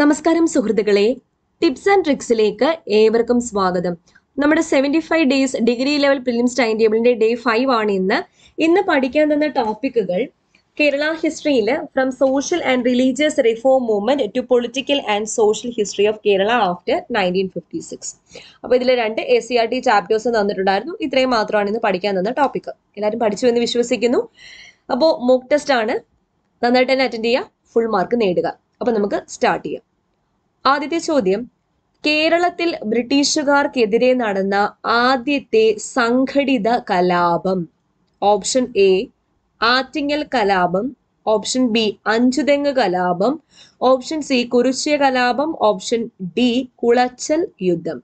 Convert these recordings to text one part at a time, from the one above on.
നമസ്കാരം സുഹൃത്തുക്കളെ. Tips and ട്രിക്സിലേക്ക് ഏവർക്കും സ്വാഗതം. നമ്മുടെ seventy five days degree level prelims time ടേബിളിന്റെ ഡേ ഫൈവ് ആണ് ഇന്ന്. ഇന്ന് പഠിക്കാൻ തന്ന ടോപ്പിക്കുകൾ കേരള ഹിസ്റ്ററിയിൽ from social and religious reform movement to political and social history of Kerala after nineteen fifty six അപ്പോൾ ഇതിൽ രണ്ട് S C R T chapters തന്നിട്ടുണ്ടായിരുന്നു. ഇത്രയും മാത്രമാണ് ഇന്ന് പഠിക്കാൻ തന്ന ടോപ്പിക്ക് എല്ലാവരും പഠിച്ചു എന്ന് വിശ്വസിക്കുന്നു. അപ്പോൾ മോക്ക് ടെസ്റ്റ് ആണ്. നന്നായിട്ട് തന്നെ അറ്റൻഡ് ചെയ്യുക. ഫുൾ മാർക്ക് നേടുക. അപ്പോൾ നമുക്ക് സ്റ്റാർട്ട് ചെയ്യാം. ആദ്യത്തെ ചോദ്യം. കേരളത്തിൽ ബ്രിട്ടീഷുകാർക്കെതിരെ നടന്ന ആദ്യത്തെ സംഘടിത കലാപം. ഓപ്ഷൻ എ ആറ്റിങ്ങൽ കലാപം. ഓപ്ഷൻ ബി അഞ്ചുതെങ്ങ് കലാപം. ഓപ്ഷൻ സി കുറിച്യ കലാപം. ഓപ്ഷൻ ഡി കുളച്ചൽ യുദ്ധം.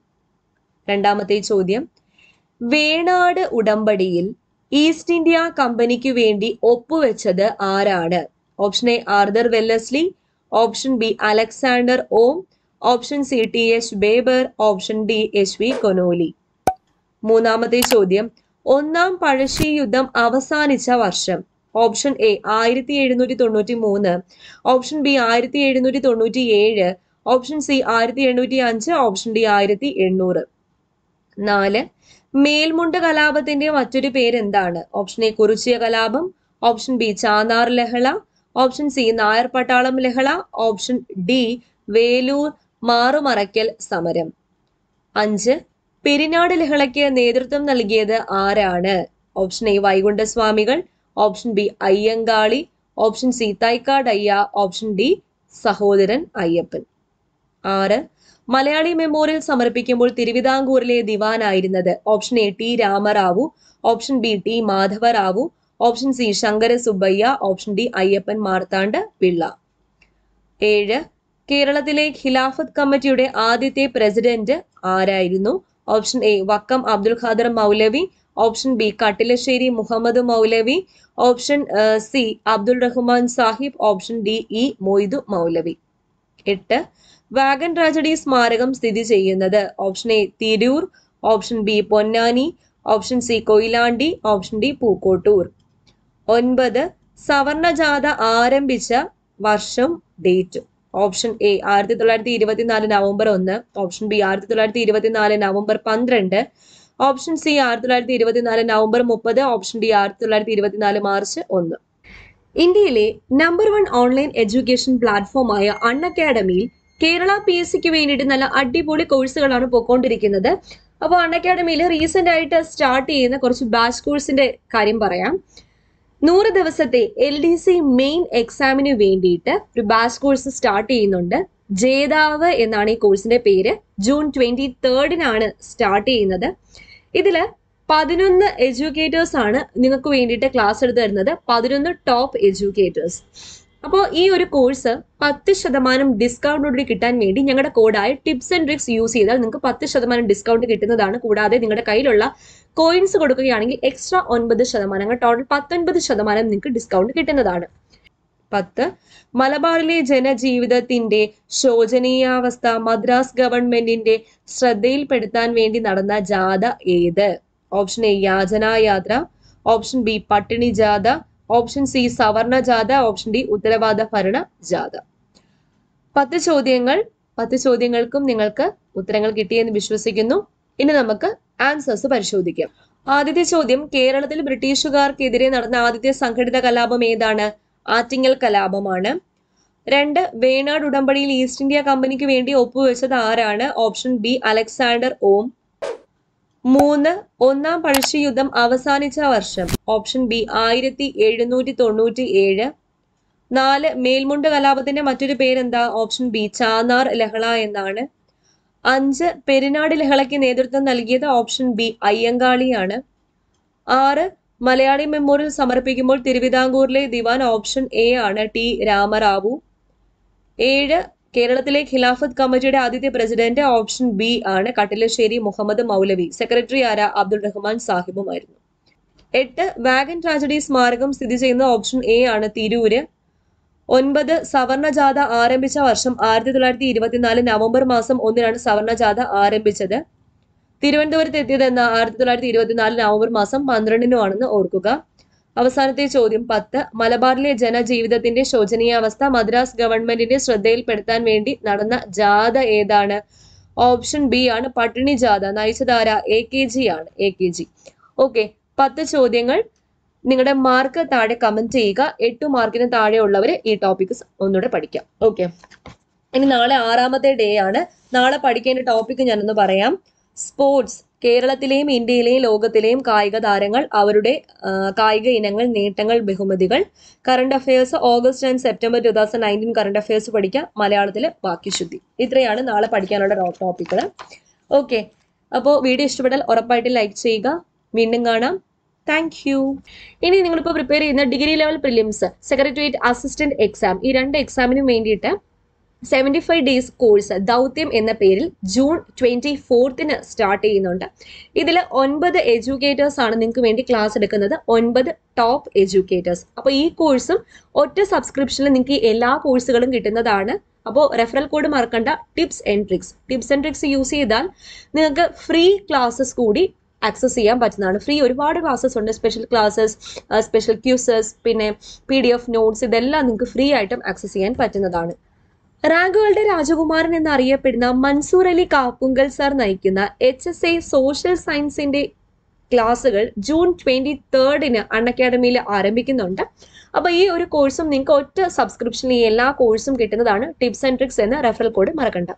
രണ്ടാമത്തെ ചോദ്യം. വേണാട് ഉടമ്പടിയിൽ ഈസ്റ്റ് ഇന്ത്യ കമ്പനിക്ക് വേണ്ടി ഒപ്പുവെച്ചത് ആരാണ്? Option A Arthur Wellesley. Option B Alexander Orme option C T H Baber option D H V Conolly. മൂന്നാമത്തെ ചോദ്യം ഒന്നാം പഴശ്ശി യുദ്ധം അവസാനിച്ച വർഷം. ഓപ്ഷൻ എ ആയിരത്തി എഴുന്നൂറ്റി തൊണ്ണൂറ്റി മൂന്ന് ഓപ്ഷൻ ബി ആയിരത്തി എഴുന്നൂറ്റി തൊണ്ണൂറ്റി ഏഴ് ഓപ്ഷൻ സി ആയിരത്തി എണ്ണൂറ്റി അഞ്ച് ഓപ്ഷൻ ഡി ആയിരത്തി എണ്ണൂറ് നാല് മേൽമുണ്ട കലാപത്തിന്റെ മറ്റൊരു പേര് എന്താണ് ഓപ്ഷൻ എ കുറിച്ചിയ കലാപം ഓപ്ഷൻ ബി ചാന്നാർ ലഹള ഓപ്ഷൻ സി നായർ പട്ടാളം ലഹള. ഓപ്ഷൻ ഡി വേലൂർ മാറുമറയ്ക്കൽ സമരം. അഞ്ച് പെരിനാട് ലഹളയ്ക്ക് നേതൃത്വം നൽകിയത് ആരാണ്? Option A Vaikundaswamikal. Option B Ayyankali. Option C Thycaud Ayya. Option D Sahodaran Ayyappan. ആറ് മലയാളി മെമ്മോറിയൽ സമർപ്പിക്കുമ്പോൾ തിരുവിതാംകൂറിലെ ദിവാനായിരുന്നത് option A T Ramarao. Option B T Madhavarao. Option C Shankara Subbaiah option D Ayyappan Marthand Pillai ഏഴ് കേരളത്തിലെ ഖിലാഫത്ത് കമ്മിറ്റിയുടെ ആദ്യത്തെ പ്രസിഡന്റ് ആരായിരുന്നു? Option A Vakkom Abdul Khader Moulavi. Option B Kattilassery Muhammad Moulavi. Option C Abdul Rahman Sahib. Option D E Moidu Moulavi. എട്ട് wagon tragedy സ്മാരകം സ്ഥിതി ചെയ്യുന്നത്? Option A Tirur. Option B Ponnani. Option C Koyilandy. Option D Pookkottur. ഒൻപത് സവർണജാഥ ആരംഭിച്ച വർഷം date option A ആയിരത്തി തൊള്ളായിരത്തി ഇരുപത്തിനാല് നവംബർ ഒന്ന്. ഓപ്ഷൻ ബി ആയിരത്തി തൊള്ളായിരത്തി ഇരുപത്തിനാല് നവംബർ പന്ത്രണ്ട്. ഓപ്ഷൻ സി ആയിരത്തി തൊള്ളായിരത്തി ഇരുപത്തിനാല് നവംബർ മുപ്പത്. ഓപ്ഷൻ ഡി ആയിരത്തി തൊള്ളായിരത്തി ഇരുപത്തിനാല് മാർച്ച് ഒന്ന്. ഇന്ത്യയിലെ നമ്പർ വൺ ഓൺലൈൻ എഡ്യൂക്കേഷൻ പ്ലാറ്റ്ഫോമായ അൺ അക്കാഡമിയിൽ കേരള പി എസ് സിക്ക് വേണ്ടിയിട്ട് നല്ല അടിപൊളി കോഴ്സുകളാണ് പോയിക്കൊണ്ടിരിക്കുന്നത്. അപ്പോൾ അൺ അക്കാഡമിയിൽ റീസെന്റ് ആയിട്ട് സ്റ്റാർട്ട് ചെയ്യുന്ന കുറച്ച് ബാച്ച് കോഴ്സിന്റെ കാര്യം പറയാം. നൂറ് ദിവസത്തെ എൽ ഡി സി മെയിൻ എക്സാമിന് വേണ്ടിയിട്ട് ഒരു ബാച്ച് കോഴ്സ് സ്റ്റാർട്ട് ചെയ്യുന്നുണ്ട്. ജേതാവ് എന്നാണ് ഈ കോഴ്സിന്റെ പേര്. ജൂൺ ട്വന്റി തേർഡിനാണ് സ്റ്റാർട്ട് ചെയ്യുന്നത്. ഇതിൽ പതിനൊന്ന് എഡ്യൂക്കേറ്റേഴ്സ് ആണ് നിങ്ങൾക്ക് വേണ്ടിയിട്ട് ക്ലാസ് എടുത്ത് തരുന്നത്. പതിനൊന്ന് ടോപ്പ് എഡ്യൂക്കേറ്റേഴ്സ് അപ്പോൾ ഈ ഒരു കോഴ്സ് പത്ത് ശതമാനം ഡിസ്കൗണ്ടോടുകൂടി കിട്ടാൻ വേണ്ടി ഞങ്ങളുടെ കോഡായ ടിപ്സ് ആൻഡ് ട്രിക്സ് യൂസ് ചെയ്താൽ നിങ്ങൾക്ക് പത്ത് ശതമാനം ഡിസ്കൗണ്ട് കിട്ടുന്നതാണ്. കൂടാതെ നിങ്ങളുടെ കയ്യിലുള്ള കോയിൻസ് കൊടുക്കുകയാണെങ്കിൽ എക്സ്ട്രാ ഒൻപത് ശതമാനം ടോട്ടൽ പത്തൊൻപത് ശതമാനം നിങ്ങൾക്ക് ഡിസ്കൗണ്ട് കിട്ടുന്നതാണ്. പത്ത് മലബാറിലെ ജനജീവിതത്തിന്റെ ശോചനീയാവസ്ഥ മദ്രാസ് ഗവൺമെന്റിന്റെ ശ്രദ്ധയിൽപ്പെടുത്താൻ വേണ്ടി നടന്ന ജാഥ ഏത്? ഓപ്ഷൻ എ യാചനായാത്ര ഓപ്ഷൻ ബി പട്ടിണി ജാഥ. ഓപ്ഷൻ സി സവർണ ജാഥ ഓപ്ഷൻ ഡി ഉത്തരവാദ ഭരണ ജാഥ. പത്ത് ചോദ്യങ്ങൾ പത്ത് ചോദ്യങ്ങൾക്കും നിങ്ങൾക്ക് ഉത്തരങ്ങൾ കിട്ടിയെന്ന് വിശ്വസിക്കുന്നു. ഇനി നമുക്ക് ആൻസേഴ്സ് പരിശോധിക്കാം. ആദ്യത്തെ ചോദ്യം കേരളത്തിൽ ബ്രിട്ടീഷുകാർക്കെതിരെ നടന്ന ആദ്യത്തെ സംഘടിത കലാപം ഏതാണ്? ആറ്റിങ്ങൽ കലാപമാണ്. രണ്ട് വേണാട് ഉടമ്പടിയിൽ ഈസ്റ്റ് ഇന്ത്യ കമ്പനിക്ക് വേണ്ടി ഒപ്പുവെച്ചത് ആരാണ്? ഓപ്ഷൻ ബി അലക്സാണ്ടർ ഓം. മൂന്ന് ഒന്നാം പഴശ്ശി യുദ്ധം അവസാനിച്ച വർഷം. ഓപ്ഷൻ ബി ആയിരത്തി എഴുന്നൂറ്റി തൊണ്ണൂറ്റി ഏഴ് നാല് മേൽമുണ്ട് കലാപത്തിന്റെ മറ്റൊരു പേരെന്താ? ഓപ്ഷൻ ബി ചാനാർ ലഹള എന്നാണ്. അഞ്ച് പെരുനാട് ലഹളയ്ക്ക് നേതൃത്വം നൽകിയത് ഓപ്ഷൻ ബി അയ്യങ്കാളിയാണ്. ആറ് മലയാളി മെമ്മോറിയൽ സമർപ്പിക്കുമ്പോൾ തിരുവിതാംകൂറിലെ ദിവാൻ ഓപ്ഷൻ എ ആണ് ടി രാമറാവു. ഏഴ് കേരളത്തിലെ ഖിലാഫത്ത് കമ്മിറ്റിയുടെ ആദ്യത്തെ പ്രസിഡന്റ് ഓപ്ഷൻ ബി ആണ് കട്ടിലശ്ശേരി മുഹമ്മദ് മൗലവി. സെക്രട്ടറി ആര അബ്ദുൾ റഹ്മാൻ സാഹിബുമായിരുന്നു. എട്ട് വാഗൻ ട്രാജഡി സ്മാരകം സ്ഥിതി ചെയ്യുന്ന ഓപ്ഷൻ എ ആണ് തിരൂര്. ഒൻപത് സവർണജാഥ ആരംഭിച്ച വർഷം ആയിരത്തി തൊള്ളായിരത്തി ഇരുപത്തിനാല് നവംബർ മാസം ഒന്നിനാണ് സവർണജാഥ ആരംഭിച്ചത്. തിരുവനന്തപുരത്ത് എത്തിയത് എന്ന ആയിരത്തി തൊള്ളായിരത്തി ഇരുപത്തിനാല് നവംബർ മാസം പന്ത്രണ്ടിനുമാണെന്ന് ഓർക്കുക. അവസാനത്തെ ചോദ്യം പത്ത്. മലബാറിലെ ജനജീവിതത്തിന്റെ ശോചനീയാവസ്ഥ മദ്രാസ് ഗവൺമെന്റിന്റെ ശ്രദ്ധയിൽപ്പെടുത്താൻ വേണ്ടി നടന്ന ജാഥ ഏതാണ്? ഓപ്ഷൻ ബി ആണ് പട്ടിണി ജാഥ. നയിച്ചതാര? എ കെ ജി ആണ്. A K G. ഓക്കെ. പത്ത് ചോദ്യങ്ങൾ. നിങ്ങളുടെ മാർക്ക് താഴെ കമന്റ് ചെയ്യുക. എട്ട് മാർക്കിന് താഴെയുള്ളവർ ഈ ടോപ്പിക്സ് ഒന്നുകൂടെ പഠിക്കാം. ഓക്കെ. ഇനി നാളെ ആറാമത്തെ ഡേ ആണ്. നാളെ പഠിക്കേണ്ട ടോപ്പിക് ഞാനൊന്ന് പറയാം. സ്പോർട്സ് കേരളത്തിലെയും ഇന്ത്യയിലെയും ലോകത്തിലെയും കായിക താരങ്ങൾ അവരുടെ കായിക ഇനങ്ങൾ നേട്ടങ്ങൾ ബഹുമതികൾ. Current affairs August and September two thousand nineteen current affairs പഠിക്കാം. മലയാളത്തിൽ ശുദ്ധി ഇത്രയാണ് നാളെ പഠിക്കാനുള്ള ടോപ്പിക്കുകൾ ഓക്കെ അപ്പോൾ വീഡിയോ ഇഷ്ടപ്പെട്ടാൽ ഉറപ്പായിട്ട് ലൈക്ക് ചെയ്യുക. വീണ്ടും കാണാം. താങ്ക് യു ഇനി നിങ്ങളിപ്പോൾ പ്രിപ്പയർ ചെയ്യുന്ന degree level prelims secretariat assistant exam ഈ രണ്ട് എക്സാമിനും വേണ്ടിയിട്ട് സെവന്റി ഫൈവ് ഡേയ്സ് കോഴ്സ് ദൗത്യം എന്ന പേരിൽ ജൂൺ ട്വന്റി ഫോർത്തിന് സ്റ്റാർട്ട് ചെയ്യുന്നുണ്ട്. ഇതിൽ ഒൻപത് എഡ്യൂക്കേറ്റേഴ്സ് ആണ് നിങ്ങൾക്ക് വേണ്ടി ക്ലാസ് എടുക്കുന്നത്. ഒൻപത് ടോപ്പ് എഡ്യൂക്കേറ്റേഴ്സ് അപ്പോൾ ഈ കോഴ്സും ഒറ്റ സബ്സ്ക്രിപ്ഷനിൽ നിങ്ങൾക്ക് എല്ലാ കോഴ്സുകളും കിട്ടുന്നതാണ്. അപ്പോൾ റെഫറൽ കോഡ് മറക്കണ്ട. Tips and tricks tips and tricks use ചെയ്താൽ നിങ്ങൾക്ക് ഫ്രീ ക്ലാസ്സസ് കൂടി ആക്സസ് ചെയ്യാൻ പറ്റുന്നതാണ്. ഫ്രീ ഒരുപാട് ക്ലാസ്സസ് ഉണ്ട്. സ്പെഷ്യൽ ക്ലാസ്സസ് സ്പെഷ്യൽ ക്യൂസസ് പിന്നെ പി ഡി എഫ് നോട്ട്സ് ഇതെല്ലാം നിങ്ങൾക്ക് ഫ്രീ ആയിട്ടും ആക്സസ് ചെയ്യാൻ പറ്റുന്നതാണ്. റാങ്കുകളുടെ രാജകുമാരൻ എന്നറിയപ്പെടുന്ന മൻസൂർ അലി കാപ്പുങ്കൽ സാർ നയിക്കുന്ന എച്ച് എസ് എ സോഷ്യൽ സയൻസിന്റെ ക്ലാസ്സുകൾ ജൂൺ ട്വന്റി തേർഡിന് അൺ അക്കാഡമിയിൽ ആരംഭിക്കുന്നുണ്ട്. അപ്പോൾ ഈ ഒരു കോഴ്സും നിങ്ങൾക്ക് ഒറ്റ സബ്സ്ക്രിപ്ഷനിൽ എല്ലാ കോഴ്സും കിട്ടുന്നതാണ് ടിപ്സ് ആൻഡ് ട്രിക്സ് എന്ന റെഫറൽ കോഡ് മറക്കണ്ട.